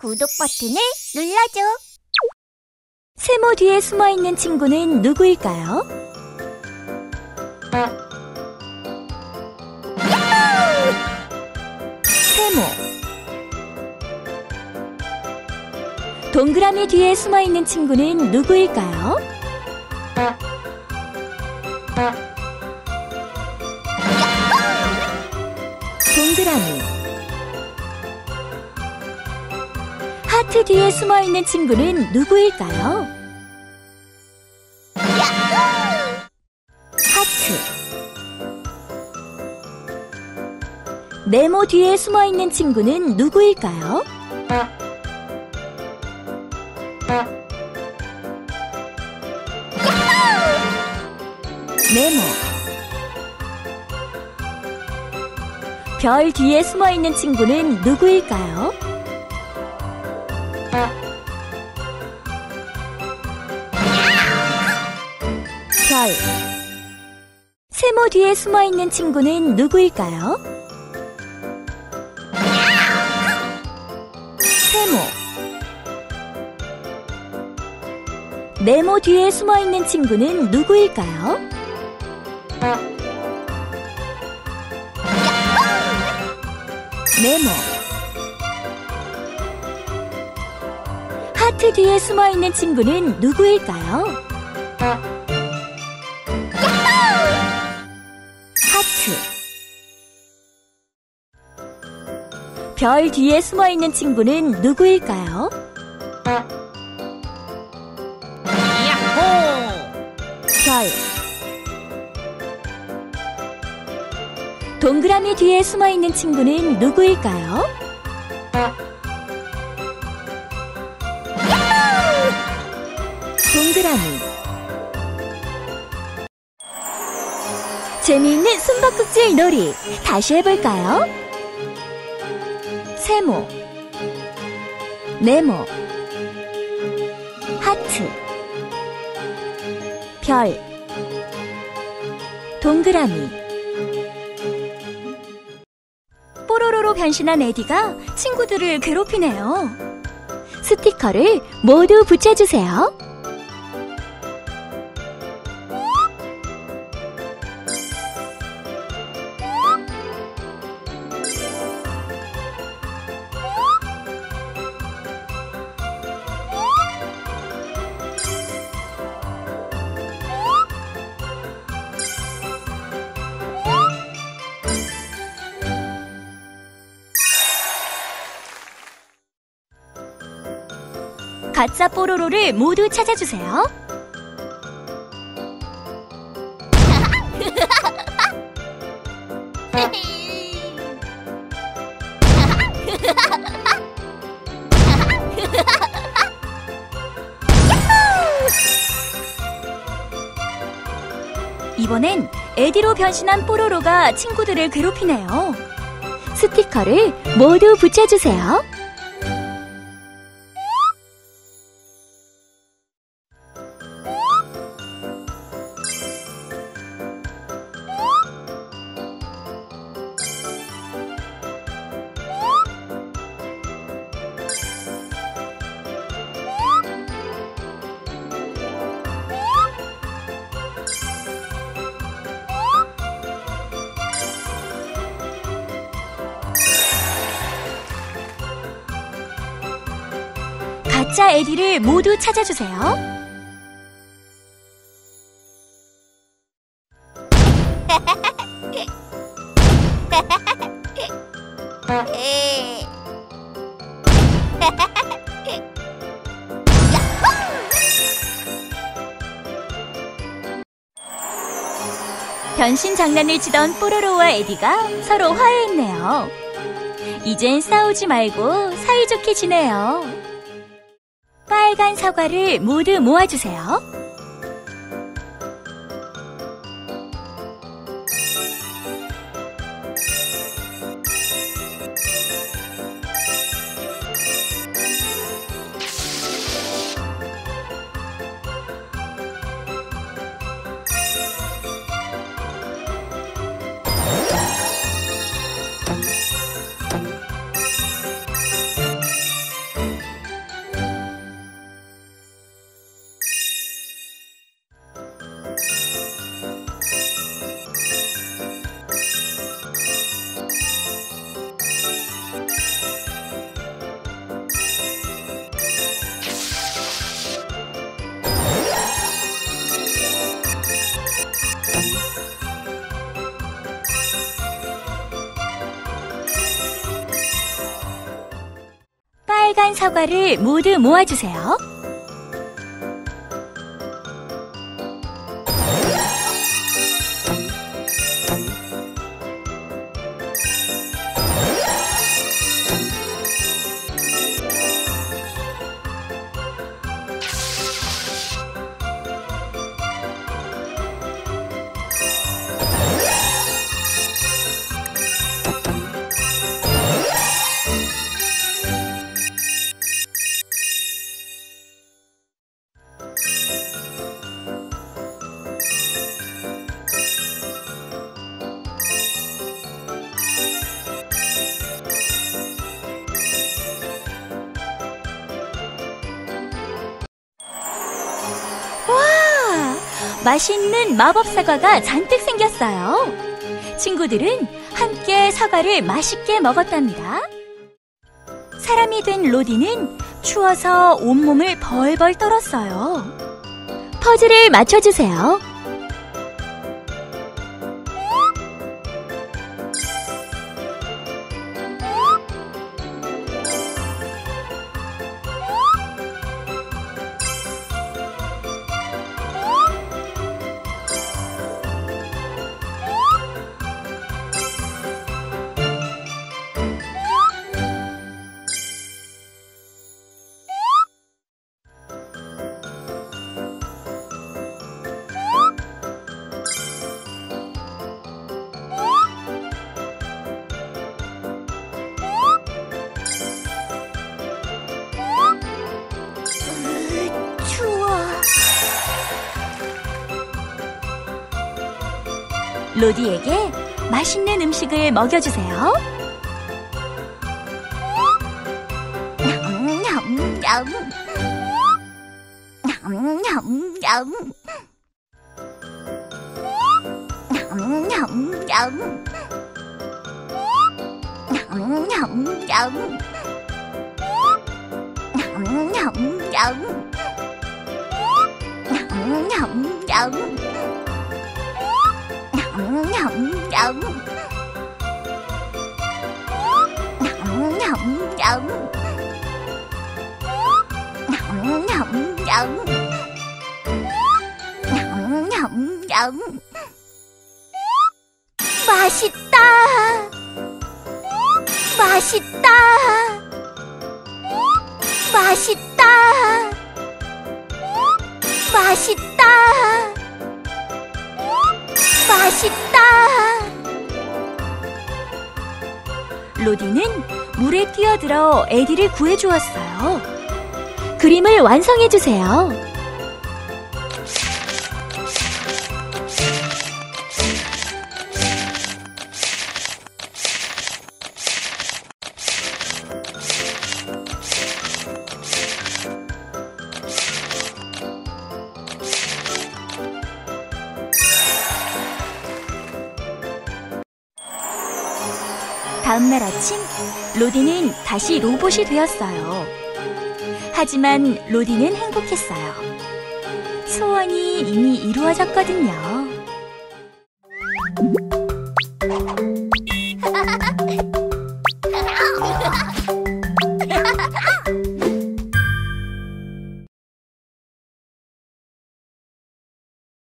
구독 버튼을 눌러줘. 세모 뒤에 숨어 있는 친구는 누구일까요? 세모. 동그라미 뒤에 숨어 있는 친구는 누구일까요? 뒤에 숨어 있는 친구는 누구일까요? 하트. 네모 뒤에 숨어 있는 친구는 누구일까요? 네모. 별 뒤에 숨어 있는 친구는 누구일까요? 세모 뒤에 숨어 있는 친구는 누구일까요? 세모. 네모 뒤에 숨어 있는 친구는 누구일까요? 네모. 하트 뒤에 숨어 있는 친구는 누구일까요? 별 뒤에 숨어 있는 친구는 누구일까요? 별. 동그라미 뒤에 숨어 있는 친구는 누구일까요? 동그라미. 재미있는 숨바꼭질 놀이 다시 해볼까요? 세모, 네모, 하트, 별, 동그라미. 뽀로로로 변신한 에디가 친구들을 괴롭히네요. 스티커를 모두 붙여주세요. 가짜 뽀로로를 모두 찾아주세요. 이번엔 에디로 변신한 뽀로로가 친구들을 괴롭히네요. 스티커를 모두 붙여주세요. 가짜 에디를 모두 찾아주세요. 변신 장난을 치던 뽀로로와 에디가 서로 화해했네요. 이젠 싸우지 말고 사이좋게 지내요. 빨간 사과를 모두 모아주세요. 사과를 모두 모아주세요. 맛있는 마법 사과가 잔뜩 생겼어요. 친구들은 함께 사과를 맛있게 먹었답니다. 사람이 된 로디는 추워서 온몸을 벌벌 떨었어요. 퍼즐을 맞춰주세요. 로디에게 맛있는 음식을 먹여주세요. 냠냠냠. Nhậm Nhậm nhậm nhậm Nhậm nhậm nhậm Nhậm nhậm nhậm 맛있다 맛있다 맛있다 로디는 물에 뛰어들어 에디를 구해주었어요. 그림을 완성해주세요. 다음날 아침, 로디는 다시 로봇이 되었어요. 하지만 로디는 행복했어요. 소원이 이미 이루어졌거든요.